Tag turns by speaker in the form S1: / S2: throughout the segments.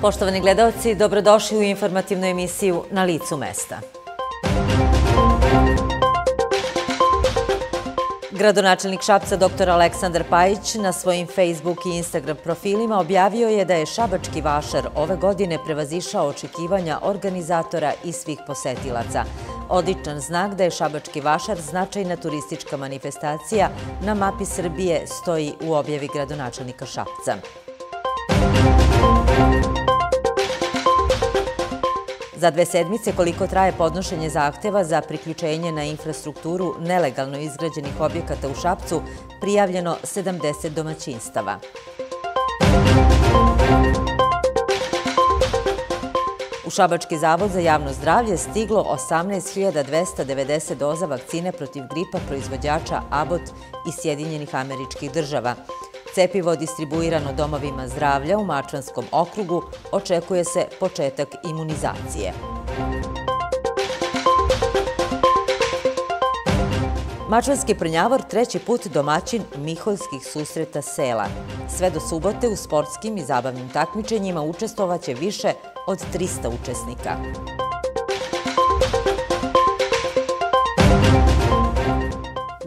S1: Poštovani gledalci, dobrodošli u informativnu emisiju Na licu mesta. Gradonačelnik Šapca dr. Aleksandar Pajić na svojim Facebook i Instagram profilima objavio je da je Šabački vašar ove godine prevazišao očekivanja organizatora i svih posetilaca. Odličan znak da je Šabački vašar značajna turistička manifestacija na mapi Srbije stoji u objavi gradonačelnika Šapca. Za dve sedmice koliko traje podnošenje zahteva za priključenje na infrastrukturu nelegalno izgrađenih objekata u Šapcu, prijavljeno 70 domaćinstava. U Šabački zavod za javno zdravlje stiglo 18.290 doza vakcine protiv gripa proizvođača Abbott iz Sjedinjenih američkih država. Cepivo distribuirano domovima zdravlja u Mačvanskom okrugu očekuje se početak imunizacije. Mačvanski prnjavor treći put domaćin Miholjskih susreta sela. Sve do subote u sportskim i zabavnim takmičenjima učestvovaće više od 300 učesnika.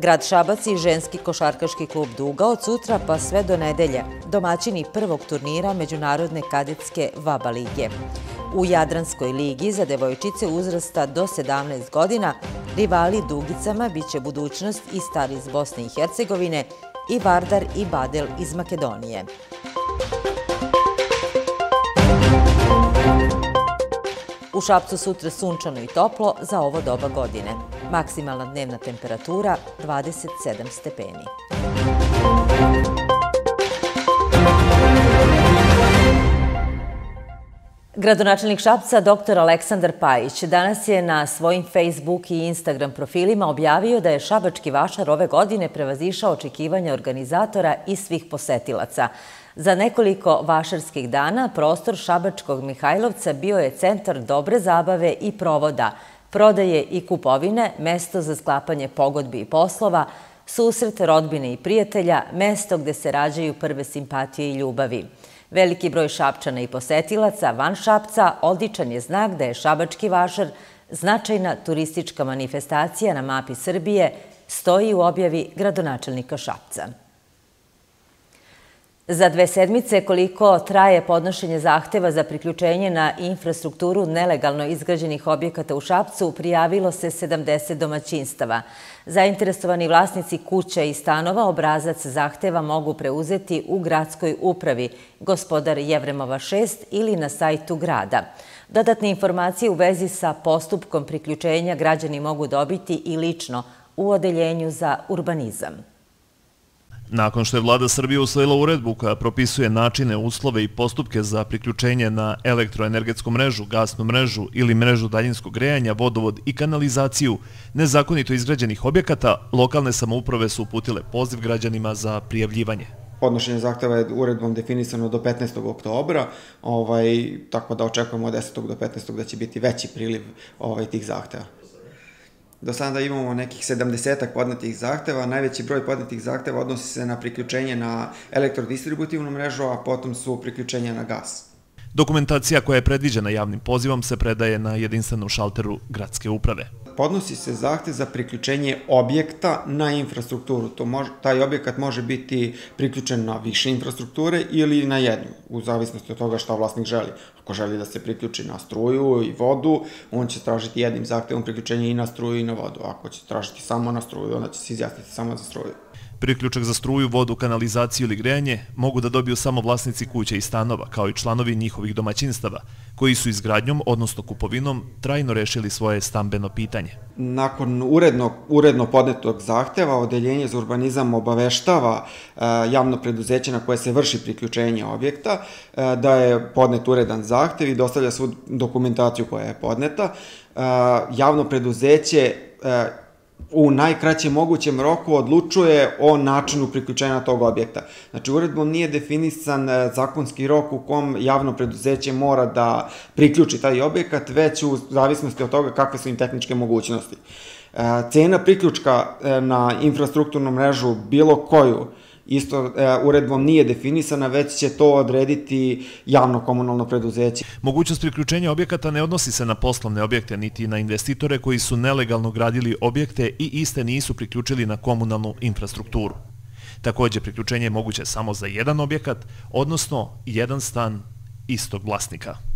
S1: Grad Šabac i ženski košarkaški klub Duga od sutra pa sve do nedelje, domaćini prvog turnira Međunarodne kadetske VABA lige. U Jadranskoj ligi za devojčice uzrasta do 17 godina rivali Dugicama biće budućnost i Star iz Bosne i Hercegovine i Vardar i Badel iz Makedonije. U Šapcu sutra sunčano i toplo za ovo doba godine. Maksimalna dnevna temperatura 27 stepeni. Gradonačelnik Šapca, dr. Aleksandar Pajić, danas je na svojim Facebook i Instagram profilima objavio da je Šabački vašar ove godine prevazišao očekivanja organizatora i svih posetilaca. Za nekoliko vašarskih dana prostor Šabačkog Mihajlovca bio je centar dobre zabave i provoda, prodaje i kupovine, mesto za sklapanje pogodbi i poslova, susret rodbine i prijatelja, mesto gde se rađaju prve simpatije i ljubavi. Veliki broj šapčana i posetilaca van Šapca odličan je znak da je Šabački vašar značajna turistička manifestacija na mapi Srbije, stoji u objavi gradonačelnika Šapca. Za dve sedmice koliko traje podnošenje zahteva za priključenje na infrastrukturu nelegalno izgrađenih objekata u Šapcu, prijavilo se 70 domaćinstava. Zainteresovani vlasnici kuća i stanova obrazac zahteva mogu preuzeti u gradskoj upravi, gospodar Jevremova 6 ili na sajtu grada. Dodatne informacije u vezi sa postupkom priključenja građani mogu dobiti i lično u Odeljenju za urbanizam.
S2: Nakon što je vlada Srbije usvojila uredbu koja propisuje načine, uslove i postupke za priključenje na elektroenergetsku mrežu, gasnu mrežu ili mrežu daljinskog grejanja, vodovod i kanalizaciju nezakonito izgrađenih objekata, lokalne samouprave su uputile poziv građanima za prijavljivanje.
S3: Podnošenje zahteva je uredbom definisano do 15. oktobra, ovaj, tako da očekujemo od 10. do 15. da će biti veći priliv ovaj, tih zahteva. Do sada imamo nekih 70 podnetih zahteva, najveći broj podnetih zahteva odnosi se na priključenje na elektrodistributivnu mrežu, a potom su priključenja na gas.
S2: Dokumentacija koja je predviđena javnim pozivom se predaje na jedinstvenom šalteru gradske uprave
S3: podnosi se zahtev za priključenje objekta na infrastrukturu. To može, taj objekat može biti priključen na više infrastrukture ili na jednu, u zavisnosti od toga šta vlasnik želi. Ako želi da se priključi na struju i vodu, on će tražiti jednim zahtevom priključenje i na struju i na vodu. Ako će tražiti samo na struju, onda će se izjasniti samo za struju.
S2: Priključak za struju, vodu, kanalizaciju ili grejanje mogu da dobiju samo vlasnici kuća i stanova, kao i članovi njihovih domaćinstava, koji su izgradnjom, odnosno kupovinom, trajno rešili svoje stambeno pitanje.
S3: Nakon uredno, uredno podnetog zahteva, Odeljenje za urbanizam obaveštava e, javno preduzeće na koje se vrši priključenje objekta, e, da je podnet uredan zahtev i dostavlja svu dokumentaciju koja je podneta. E, javno preduzeće u najkraćem mogućem roku odlučuje o načinu priključenja tog objekta. Znači, uredbom nije definisan e, zakonski rok u kom javno preduzeće mora da priključi taj objekat, već u zavisnosti od toga kakve su im tehničke mogućnosti. E, cena priključka e, na infrastrukturnu mrežu bilo koju isto e, uredbom nije definisana, već će to odrediti javno komunalno preduzeće.
S2: Mogućnost priključenja objekata ne odnosi se na poslovne objekte, niti na investitore koji su nelegalno gradili objekte i iste nisu priključili na komunalnu infrastrukturu. Takođe, priključenje je moguće samo za jedan objekat, odnosno jedan stan istog vlasnika.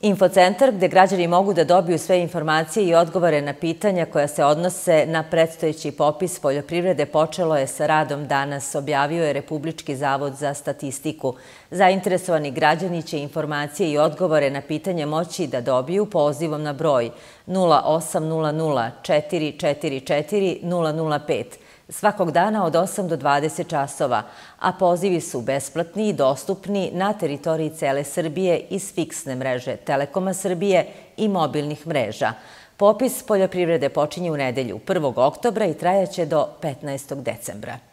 S1: Infocentar gde građani mogu da dobiju sve informacije i odgovore na pitanja koja se odnose na predstojeći popis poljoprivrede počelo je sa radom danas, objavio je Republički zavod za statistiku. Zainteresovani građani će informacije i odgovore na pitanje moći da dobiju pozivom na broj 0800 444 005 svakog dana od 8 do 20 časova, a pozivi su besplatni i dostupni na teritoriji cele Srbije iz fiksne mreže Telekoma Srbije i mobilnih mreža. Popis poljoprivrede počinje u nedelju 1. oktobra i trajaće do 15. decembra.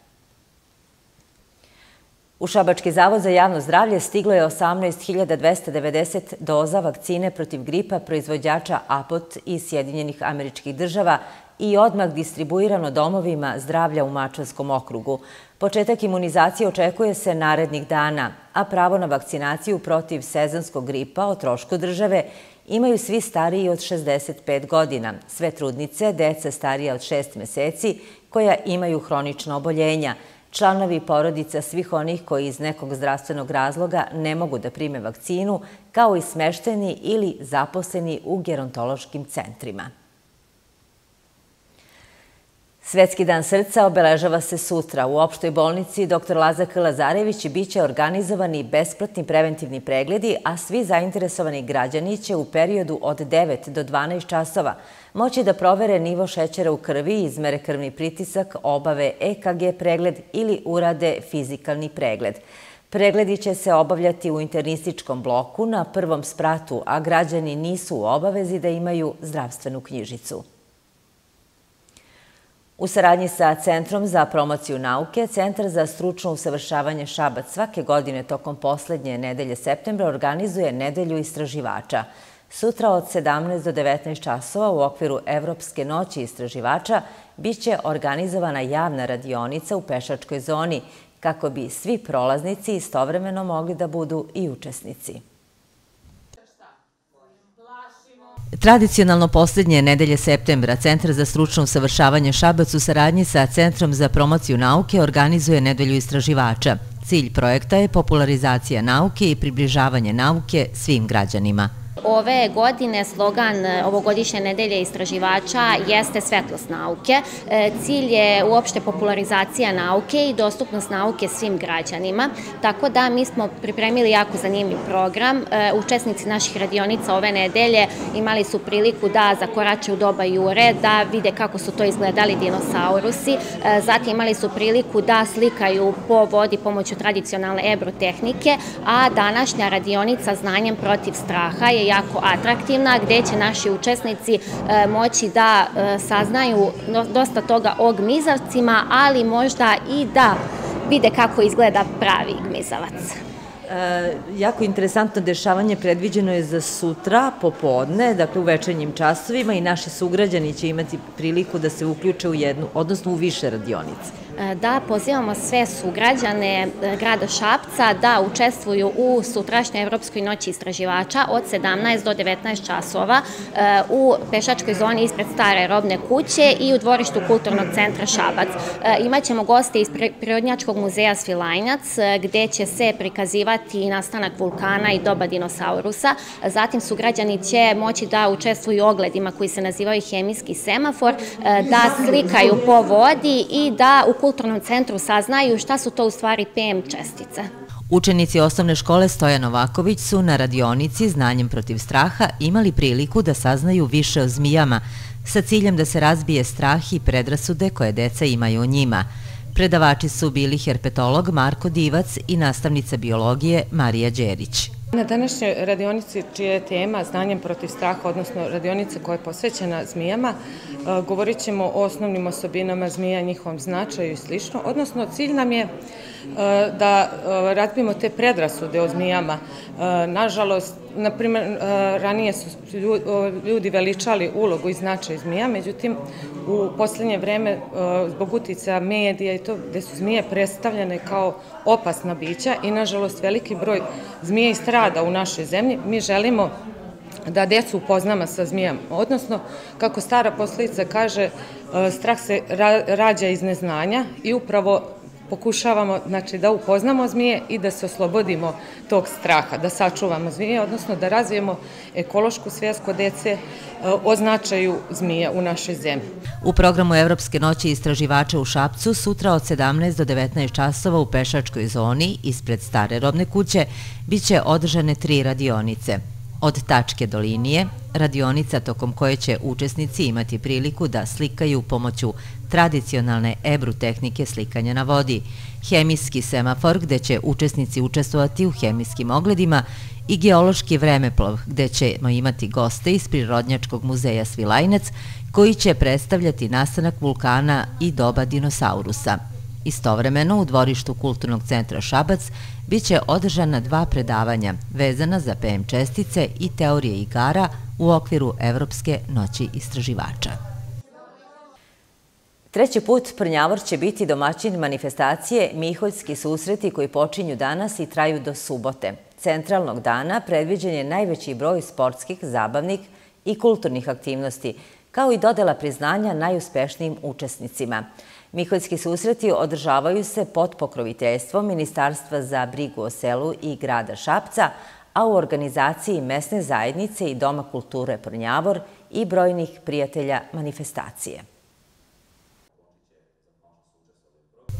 S1: U Šabački zavod za javno zdravlje stiglo je 18.290 doza vakcine protiv gripa proizvođača Apot iz Sjedinjenih američkih država i odmah distribuirano domovima zdravlja u Mačanskom okrugu. Početak imunizacije očekuje se narednih dana, a pravo na vakcinaciju protiv sezonskog gripa o trošku države imaju svi stariji od 65 godina, sve trudnice, deca starija od 6 meseci koja imaju hronična oboljenja, članovi porodica svih onih koji iz nekog zdravstvenog razloga ne mogu da prime vakcinu, kao i smešteni ili zaposleni u gerontološkim centrima. Svetski dan srca obeležava se sutra. U opštoj bolnici dr. Lazar Lazarević biće organizovani besplatni preventivni pregledi, a svi zainteresovani građani će u periodu od 9 do 12 časova moći da provere nivo šećera u krvi, izmere krvni pritisak, obave EKG pregled ili urade fizikalni pregled. Pregledi će se obavljati u internističkom bloku na prvom spratu, a građani nisu u obavezi da imaju zdravstvenu knjižicu. U saradnji sa Centrom za promociju nauke, Centar za stručno usavršavanje Šabac svake godine tokom poslednje nedelje septembra organizuje nedelju istraživača. Sutra od 17 do 19 časova u okviru Evropske noći istraživača biće organizovana javna radionica u pešačkoj zoni kako bi svi prolaznici istovremeno mogli da budu i učesnici. Tradicionalno poslednje nedelje septembra Centar za stručno usavršavanje Šabac u saradnji sa Centrom za promociju nauke organizuje nedelju istraživača. Cilj projekta je popularizacija nauke i približavanje nauke svim građanima.
S4: Ove godine slogan e, ovogodišnje nedelje istraživača jeste svetlost nauke. E, cilj je uopšte popularizacija nauke i dostupnost nauke svim građanima, tako da mi smo pripremili jako zanimljiv program. E, učesnici naših radionica ove nedelje imali su priliku da zakorače u doba jure, da vide kako su to izgledali dinosaurusi, zatim imali su priliku da slikaju po vodi pomoću tradicionalne ebrotehnike, a današnja radionica znanjem protiv straha je jako atraktivna, gde će naši učesnici e, moći da e, saznaju dosta toga o gmizavcima, ali možda i da vide kako izgleda pravi gmizavac.
S1: E, jako interesantno dešavanje predviđeno je za sutra, popodne, dakle u večernjim časovima i naši sugrađani će imati priliku da se uključe u jednu, odnosno u više radionice.
S4: E, da pozivamo sve sugrađane e, grada Šapca da učestvuju u sutrašnjoj Evropskoj noći istraživača od 17 do 19 časova e, u pešačkoj zoni ispred stare robne kuće i u dvorištu Kulturnog centra Šabac. Imaćemo goste iz Prirodnjačkog muzeja Svilajnac gde će se prikazivati nastanak vulkana i doba dinosaurusa. Zatim sugrađani će moći da učestvuju u ogledima koji se nazivaju hemijski semafor, da slikaju po vodi i da u kulturnom centru saznaju šta su to u stvari PM čestice.
S1: Učenici osnovne škole Stojan Novaković su na radionici Znanjem protiv straha imali priliku da saznaju više o zmijama, sa ciljem da se razbije strah i predrasude koje deca imaju o njima. Predavači su bili herpetolog Marko Divac i nastavnica biologije Marija Đerić.
S5: Na današnjoj radionici čija je tema znanjem protiv straha, odnosno radionice koja je posvećena zmijama, e, govorit ćemo o osnovnim osobinama zmija, njihovom značaju i slično, odnosno cilj nam je e, da e, razbimo te predrasude o zmijama. Nažalost, na primjer, e, ranije su ljudi veličali ulogu i značaj zmija, međutim, u poslednje vreme, e, zbog utica medija i to, gde su zmije predstavljene kao opasna bića i, nažalost, veliki broj zmije i strada u našoj zemlji, mi želimo da decu upoznamo sa zmijama. Odnosno, kako stara poslovica kaže, e, strah se rađa iz neznanja i upravo pokušavamo znači, da upoznamo zmije i da se oslobodimo tog straha, da sačuvamo zmije, odnosno da razvijemo ekološku svijest kod dece e, o značaju zmije u našoj zemlji.
S1: U programu Evropske noći istraživača u Šapcu sutra od 17 do 19 časova u pešačkoj zoni ispred stare robne kuće biće održane tri radionice – Od tačke do linije, radionica tokom koje će učesnici imati priliku da slikaju pomoću tradicionalne ebru tehnike slikanja na vodi, hemijski semafor gde će učesnici učestvovati u hemijskim ogledima i geološki vremeplov gde ćemo imati goste iz Prirodnjačkog muzeja Svilajnac koji će predstavljati nastanak vulkana i doba dinosaurusa. Istovremeno u dvorištu Kulturnog centra Šabac biće održana dva predavanja vezana za PM čestice i teorije igara u okviru Evropske noći istraživača. Treći put Prnjavor će biti domaćin manifestacije Miholjski susreti koji počinju danas i traju do subote. Centralnog dana predviđen je najveći broj sportskih, zabavnih i kulturnih aktivnosti, kao i dodela priznanja najuspešnijim učesnicima. Miholjski susreti održavaju se pod pokroviteljstvom Ministarstva za brigu o selu i grada Šapca, a u organizaciji mesne zajednice i Doma kulture Prnjavor i brojnih prijatelja manifestacije.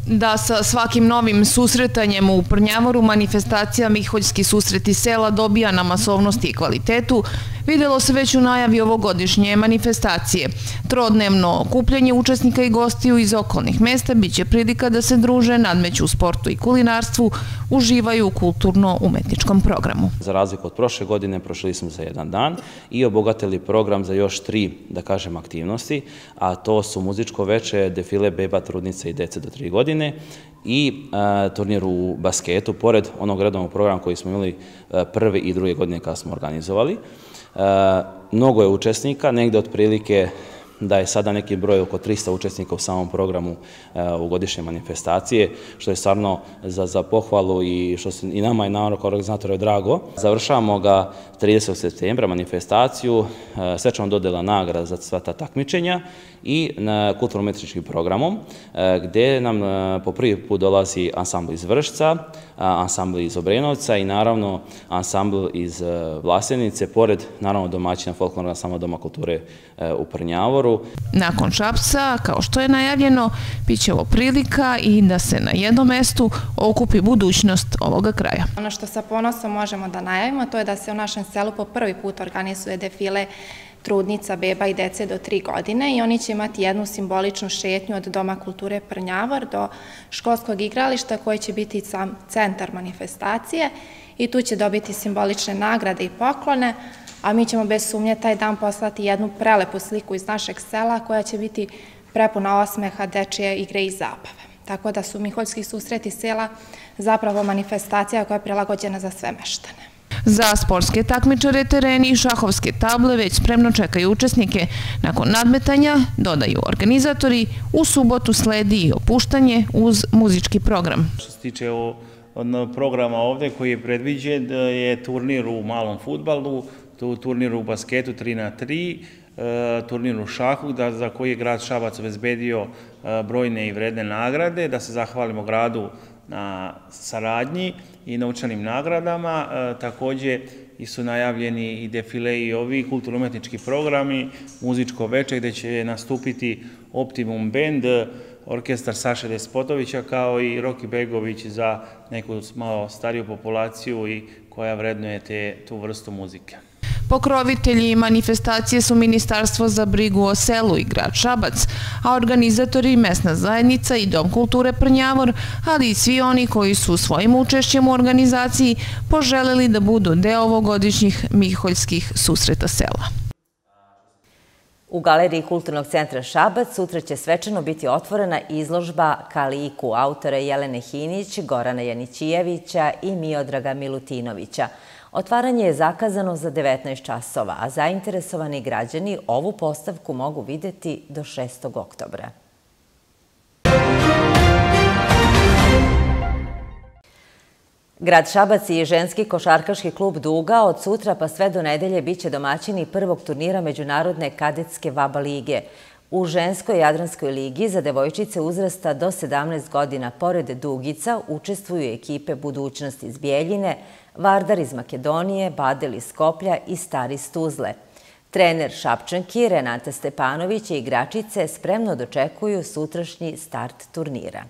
S6: Da sa svakim novim susretanjem u Prnjavoru manifestacija Miholjski susreti sela dobija na masovnosti i kvalitetu, videlo se već u najavi ovogodišnje manifestacije. Trodnevno okupljanje učesnika i gostiju iz okolnih mesta biće prilika da se druže, nadmeću u sportu i kulinarstvu, uživaju u kulturno-umetničkom programu.
S7: Za razliku od prošle godine prošli smo za jedan dan i obogatili program za još tri, da kažem, aktivnosti, a to su muzičko veče, defile beba, trudnice i dece do tri godine i e, turnir u basketu, pored onog redovnog programa koji smo imali e, prve i druge godine kada smo organizovali. Mnogo je učesnika, negde otprilike da je sada neki broj oko 300 učesnika u samom programu e, u godišnje manifestacije, što je stvarno za, za pohvalu i što se i nama i naravno kao organizatora je drago. Završavamo ga 30. septembra manifestaciju, e, svečano dodela nagrada za sva ta takmičenja i na kulturno-metričkim programom, e, gde nam po prvi put dolazi ansambl iz Vršca, ansambl iz Obrenovca i naravno ansambl iz Vlasenice, pored naravno domaćina folklorna ansambla Doma kulture u Prnjavoru, Soboru.
S6: Nakon Šapca, kao što je najavljeno, bit će ovo prilika i da se na jednom mestu okupi budućnost ovoga kraja.
S8: Ono što sa ponosom možemo da najavimo, to je da se u našem selu po prvi put organizuje defile trudnica, beba i dece do tri godine i oni će imati jednu simboličnu šetnju od Doma kulture Prnjavor do školskog igrališta koje će biti sam centar manifestacije i tu će dobiti simbolične nagrade i poklone, a mi ćemo bez sumnje taj dan poslati jednu prelepu sliku iz našeg sela koja će biti prepuna osmeha, dečije igre i zabave. Tako da su Miholjski susreti sela zapravo manifestacija koja je prilagođena za sve meštane.
S6: Za sportske takmičare tereni i šahovske table već spremno čekaju učesnike. Nakon nadmetanja, dodaju organizatori, u subotu sledi i opuštanje uz muzički program.
S9: Što se tiče programa ovde koji je predviđen je turnir u malom futbalu, tu turniru u basketu 3 na 3, e, turnir u šahu, da, za koji je grad Šabac obezbedio e, brojne i vredne nagrade, da se zahvalimo gradu na saradnji i naučanim nagradama. E, takođe i su najavljeni i defile i ovi kulturno-umetnički programi, muzičko veče gde će nastupiti Optimum Band, orkestar Saše Despotovića kao i Roki Begović za neku malo stariju populaciju i koja vrednuje te, tu vrstu muzike.
S6: Pokrovitelji manifestacije su Ministarstvo za brigu o selu i grad Šabac, a organizatori mesna zajednica i Dom kulture Prnjavor, ali i svi oni koji su svojim učešćem u organizaciji poželeli da budu deo ovogodišnjih Miholjskih susreta sela.
S1: U Galeriji Kulturnog centra Šabac sutra će svečano biti otvorena izložba Kaliku autora Jelene Hinić, Gorana Janićijevića i Miodraga Milutinovića – Otvaranje je zakazano za 19 časova, a zainteresovani građani ovu postavku mogu videti do 6. oktobra. Grad Šabac i ženski košarkaški klub Duga od sutra pa sve do nedelje biće domaćini prvog turnira Međunarodne kadetske VABA lige. U ženskoj Jadranskoj ligi za devojčice uzrasta do 17 godina pored Dugica učestvuju ekipe Budućnost iz Bijeljine, Vardar iz Makedonije, Badel iz Skoplja i Stari iz Tuzle. Trener Šapčanki Renata Stepanović i igračice spremno dočekuju sutrašnji start turnira.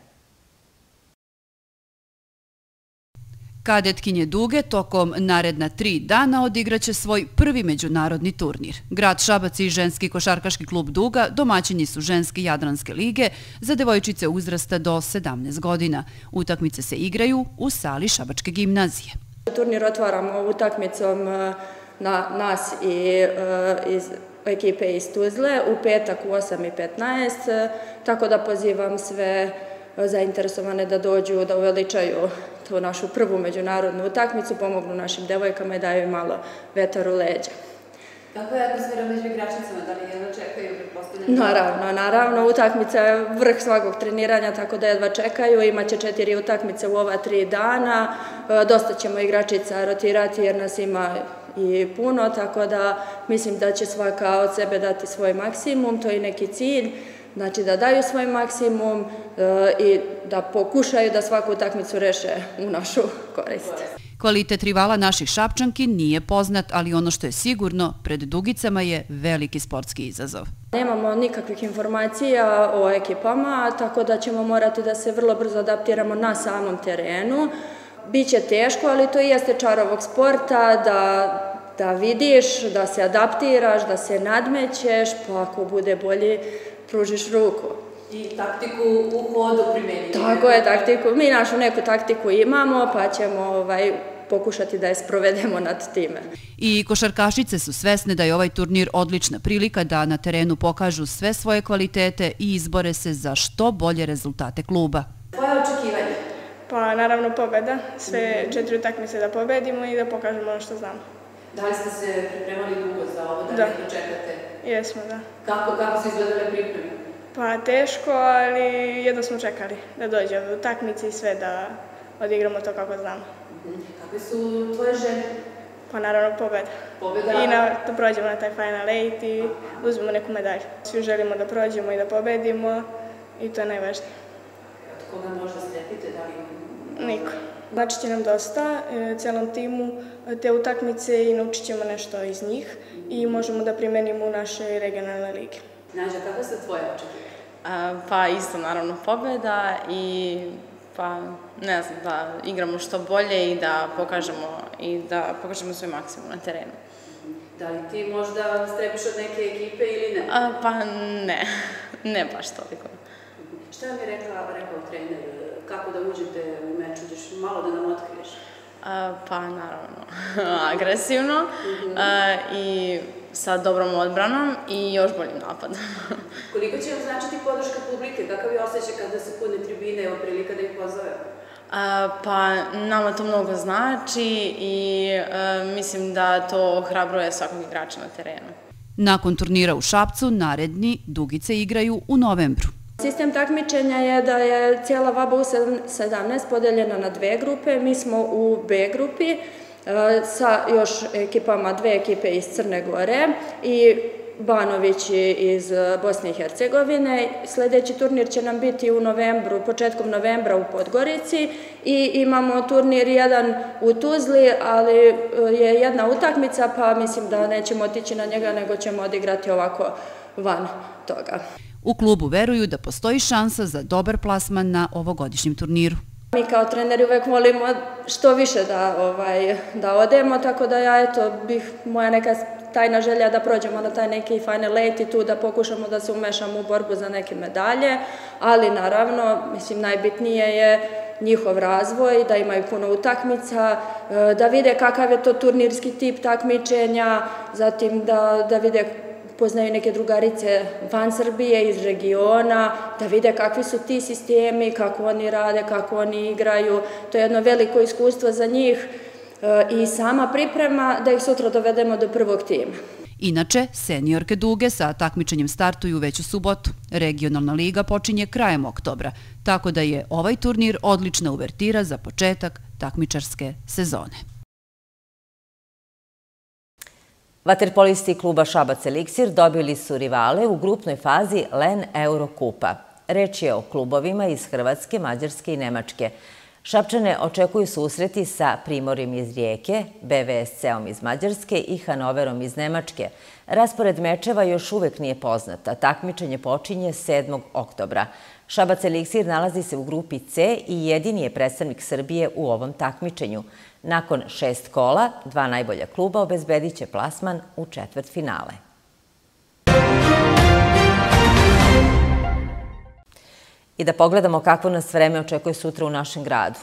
S10: Kadetkinje Duge tokom naredna tri dana odigraće svoj prvi međunarodni turnir. Grad Šabac i ženski košarkaški klub Duga domaćinji su ženske Jadranske lige za devojčice uzrasta do 17 godina. Utakmice se igraju u sali Šabačke gimnazije.
S11: Turnir otvaramo utakmicom e, na nas i e, iz ekipe iz Tuzle u petak u 8.15, e, tako da pozivam sve zainteresovane da dođu, da uveličaju tu našu prvu međunarodnu utakmicu, pomognu našim devojkama i daju malo vetar u leđa.
S12: Kakva je atmosfera među igračicama? Da li jedva čekaju?
S11: Naravno, naravno. Utakmica je vrh svakog treniranja, tako da jedva čekaju. Imaće četiri utakmice u ova tri dana. E, dosta ćemo igračica rotirati jer nas ima i puno, tako da mislim da će svaka od sebe dati svoj maksimum, to je neki cilj. Znači da daju svoj maksimum e, i da pokušaju da svaku utakmicu reše u našu korist.
S10: Kvalitet rivala naših šapčanki nije poznat, ali ono što je sigurno, pred Dugicama je veliki sportski izazov.
S11: Nemamo nikakvih informacija o ekipama, tako da ćemo morati da se vrlo brzo adaptiramo na samom terenu. Biće teško, ali to jeste čar ovog sporta, da, da vidiš, da se adaptiraš, da se nadmećeš, pa ako bude bolji, pružiš ruku.
S12: I taktiku u hodu primeniti.
S11: Tako je, taktiku. Mi našu neku taktiku imamo, pa ćemo ovaj, pokušati da je sprovedemo nad time.
S10: I košarkašice su svesne da je ovaj turnir odlična prilika da na terenu pokažu sve svoje kvalitete i izbore se za što bolje rezultate kluba.
S12: Koje očekivanje?
S13: Pa naravno pobeda, sve četiri utakmice da pobedimo i da pokažemo ono što znamo.
S12: Da li ste se pripremali dugo za ovo, da, da. ne čekate?
S13: Jesmo, da.
S12: Kako, kako su izgledale pripreme?
S13: Pa teško, ali jedno smo čekali da dođe od utakmice i sve da odigramo to kako znamo.
S12: Su tvoje želje?
S13: Pa naravno pobeda.
S12: Pobeda?
S13: I na, da prođemo na taj Final 8 i uzmemo neku medalju. Svi želimo da prođemo i da pobedimo i to je najvažnije.
S12: Od koga možda strepite? Da li...
S13: Niko. Znači će nam dosta, e, celom timu, te utakmice i naučit ćemo nešto iz njih i možemo da primenimo u našoj regionalnoj ligi.
S12: Nađa, kako su tvoje očekivanja?
S14: Pa isto naravno pobeda i pa ne znam, da igramo što bolje i da pokažemo i da pokažemo svoj maksimum na terenu.
S12: Da li ti možda strepiš od neke ekipe ili ne?
S14: A, pa ne, ne baš toliko.
S12: Šta vam je rekla, rekao trener? Kako da uđete u meč? Uđeš malo da nam otkriješ?
S14: A, pa naravno, agresivno mm -hmm. a, i sa dobrom odbranom i još boljim napadom.
S12: Koliko će vam značiti podrška publike? Kakav je osjećaj kada se pune tribine, prilika da ih pozove?
S14: A, pa nama to mnogo znači i a, mislim da to hrabruje svakog igrača na terenu.
S10: Nakon turnira u Šapcu, naredni Dugice igraju u novembru.
S11: Sistem takmičenja je da je cijela VABA U17 podeljena na dve grupe. Mi smo u B grupi e, sa još ekipama, dve ekipe iz Crne Gore i Banović iz Bosne i Hercegovine. Sledeći turnir će nam biti u novembru, početkom novembra u Podgorici i imamo turnir jedan u Tuzli, ali e, je jedna utakmica, pa mislim da nećemo otići na njega, nego ćemo odigrati ovako van toga.
S10: U klubu veruju da postoji šansa za dobar plasman na ovogodišnjem turniru.
S11: Mi kao treneri uvek volimo što više da, ovaj, da odemo, tako da ja, eto, bih moja neka tajna želja da prođemo na taj neki final late i tu da pokušamo da se umešamo u borbu za neke medalje, ali naravno, mislim, najbitnije je njihov razvoj, da imaju puno utakmica, da vide kakav je to turnirski tip takmičenja, zatim da, da vide poznaju neke drugarice van Srbije, iz regiona, da vide kakvi su ti sistemi, kako oni rade, kako oni igraju. To je jedno veliko iskustvo za njih. i sama priprema da ih sutra dovedemo do prvog tima.
S10: Inače, seniorke Duge sa takmičenjem startuju već u subotu. Regionalna liga počinje krajem oktobra, tako da je ovaj turnir odlična uvertira za početak takmičarske sezone.
S1: Vaterpolisti kluba Šabac Eliksir dobili su rivale u grupnoj fazi LEN Eurokupa. Reč je o klubovima iz Hrvatske, Mađarske i Nemačke. Šapčane očekuju susreti sa Primorim iz Rijeke, BVSC-om iz Mađarske i Hanoverom iz Nemačke. Raspored mečeva još uvek nije poznata. Takmičenje počinje 7. oktobra. Šabac Eliksir nalazi se u grupi C i jedini je predstavnik Srbije u ovom takmičenju. Nakon šest kola, dva najbolja kluba obezbedit će plasman u četvrt finale. I da pogledamo kakvo nas vreme očekuje sutra u našem gradu.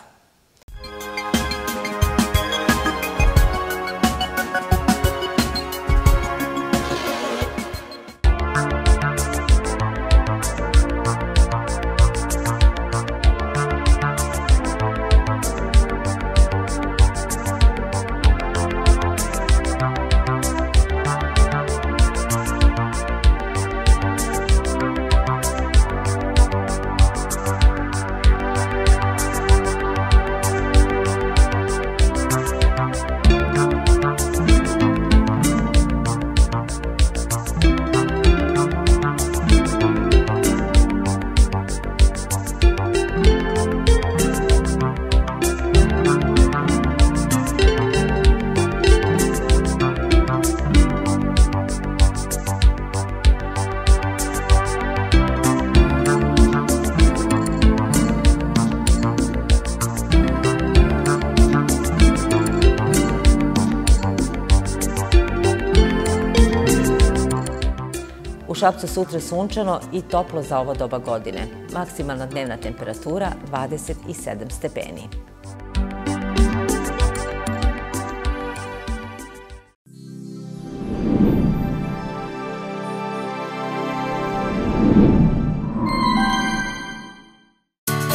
S1: Šapcu sutra sunčano i toplo za ovo doba godine. Maksimalna dnevna temperatura 27 stepeni.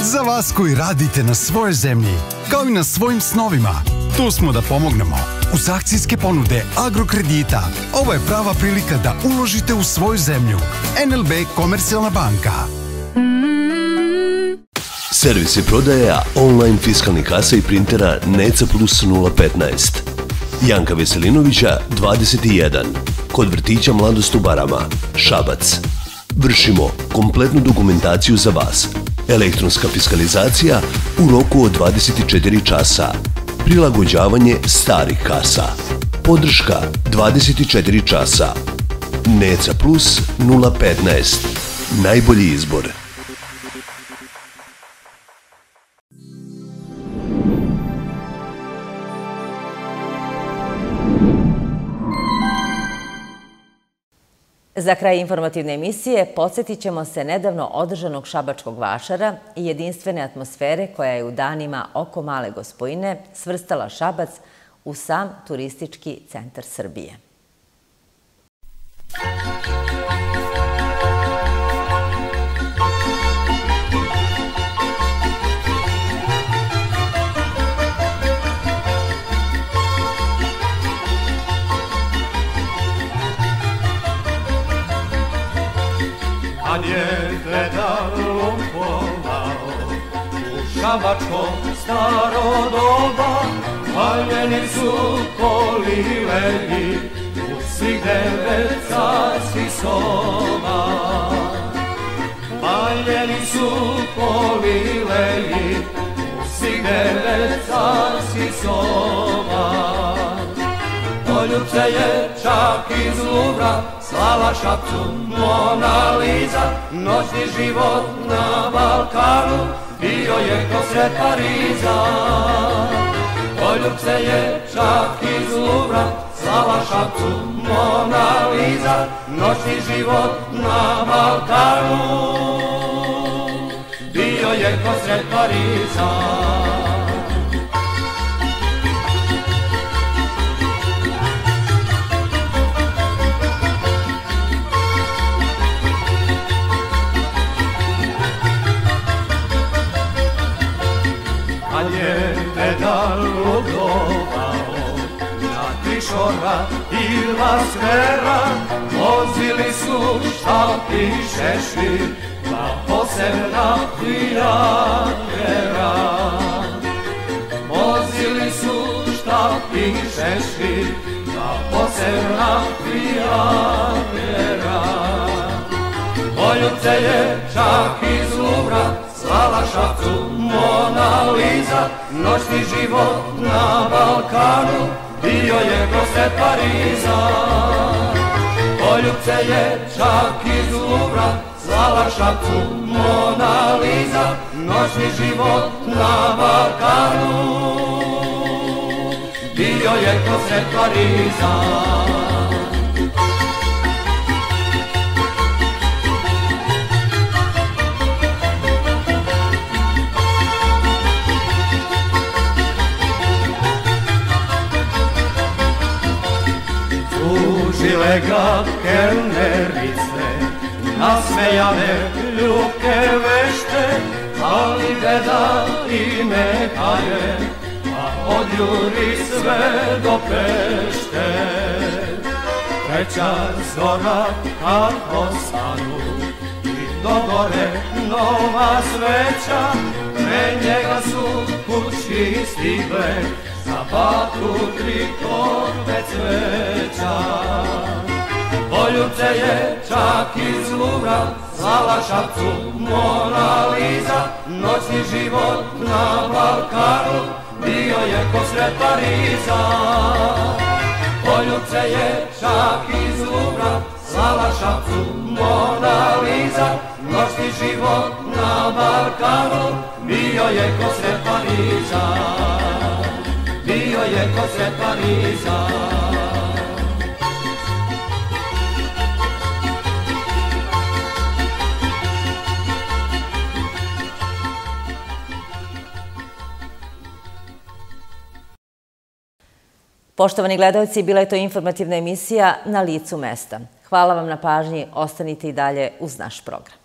S15: Za vas koji radite na svojoj zemlji, kao i na svojim snovima, tu smo da pomognemo. Uz akcijske ponude agrokredita, ovo je prava prilika da uložite u svoju zemlju. NLB Komercijalna banka.
S16: Servis i prodaja online fiskalnih kasa i printera Neca Plus 015. Janka Veselinovića, 21. Kod vrtića Mladost u Barama, Šabac. Vršimo kompletnu dokumentaciju za vas. Elektronska fiskalizacija u roku od 24 časa prilagođavanje starih kasa. Podrška 24 časa. Neca Plus 015. Najbolji izbor.
S1: Za kraj informativne emisije podsjetit ćemo se nedavno održanog šabačkog vašara i jedinstvene atmosfere koja je u danima oko Male Gospojine svrstala Šabac u sam turistički centar Srbije.
S17: U šabačkom staro doba, paljeni su polilevi u svih devet carskih soba. Paljeni su polilevi u svih devet carskih soba. Poljubce je čak iz Luvra slala šapcu Mona Lisa, noćni život na Balkanu, bio je ko sred Pariza. Poljubce je čak iz Luvra, slala šapcu Mona Lisa, noćni život na Balkanu, bio je ko sred Pariza. I Laskera Vozili su šta pišeši Dva posebna prijatelja Vozili su šta pišeši Dva posebna prijatelja Poljubce je čak iz Luvra Slala šapcu Mona Lisa, noćni život na Balkanu, bio je kroz Pariza. Poljubce je čak iz Luvra, slala šapcu Mona Lisa, noćni život na Balkanu, bio je kroz Pariza. Ga kelnerice, nasmejane ljubke vešte, ali beda i neka je, a odjuri sve do pešte. Treća zora kad ostanu i dogore nova sveća, pre njega su kući stigle, za baku tri torbe cveća. Poljubce je čak iz Luvra, slala šapcu Mona Lisa, noćni život na Balkanu, bio je ko sred Pariza. Poljubce je čak iz Luvra, slala šapcu Mona Lisa, noćni život na Balkanu, bio je ko sred Pariza bio je ko sred Pariza.
S1: Poštovani gledalci, bila je to informativna emisija Na licu mesta. Hvala vam na pažnji, ostanite i dalje uz naš program.